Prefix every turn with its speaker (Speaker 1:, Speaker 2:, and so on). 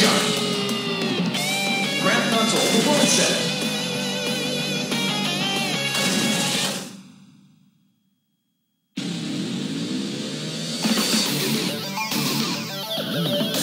Speaker 1: Shot. Grand Console Performance Center.
Speaker 2: Of